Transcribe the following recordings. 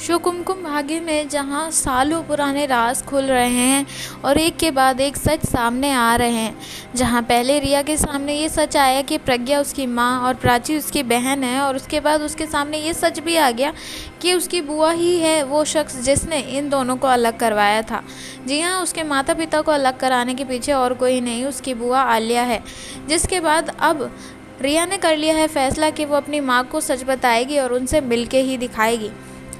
कुमकुम भाग्य में जहाँ सालों पुराने राज खुल रहे हैं और एक के बाद एक सच सामने आ रहे हैं। जहाँ पहले रिया के सामने ये सच आया कि प्रज्ञा उसकी माँ और प्राची उसकी बहन है और उसके बाद उसके सामने ये सच भी आ गया कि उसकी बुआ ही है वो शख्स जिसने इन दोनों को अलग करवाया था। जी हाँ उसके माता पिता को अलग कराने के पीछे और कोई नहीं, उसकी बुआ आलिया है, जिसके बाद अब रिया ने कर लिया है फैसला कि वो अपनी माँ को सच बताएगी और उनसे मिल के ही दिखाएगी।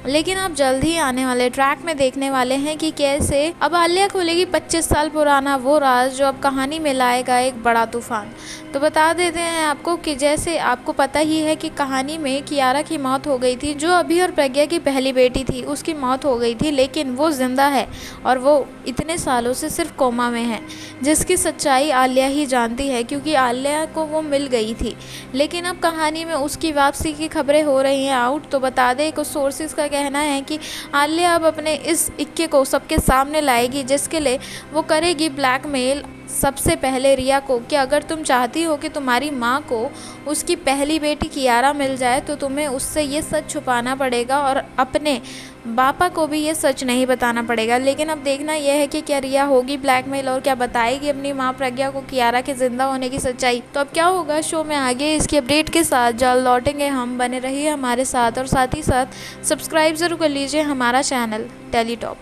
लेकिन आप जल्द ही आने वाले ट्रैक में देखने वाले हैं कि कैसे। अब आलिया खोलेगी 25 साल पुराना वो राज जो अब कहानी में लाएगा एक बड़ा तूफ़ान। तो बता देते हैं आपको कि जैसे आपको पता ही है कि कहानी में कियारा की मौत हो गई थी, जो अभी और प्रज्ञा की पहली बेटी थी, उसकी मौत हो गई थी, लेकिन वो ज़िंदा है और वो इतने सालों से सिर्फ़ कोमा में है, जिसकी सच्चाई आलिया ही जानती है, क्योंकि आलिया को वो मिल गई थी। लेकिन अब कहानी में उसकी वापसी की खबरें हो रही हैं आउट तो बता दें कुछ सोर्सेज का कहना है कि आलिया अब अपने इस इक्के को सबके सामने लाएगी, जिसके लिए वो करेगी ब्लैकमेल सबसे पहले रिया को कि अगर तुम चाहती हो कि तुम्हारी माँ को उसकी पहली बेटी कियारा मिल जाए तो तुम्हें उससे ये सच छुपाना पड़ेगा और अपने बापा को भी ये सच नहीं बताना पड़ेगा। लेकिन अब देखना यह है कि क्या रिया होगी ब्लैकमेल और क्या बताएगी अपनी माँ प्रज्ञा को कियारा के ज़िंदा होने की सच्चाई। तो अब क्या होगा? शो में आगे इसकी अपडेट के साथ जल्द लौटेंगे हम। बने रहिए हमारे साथ और साथ ही साथ सब्सक्राइब ज़रूर कर लीजिए हमारा चैनल, टेलीटॉप।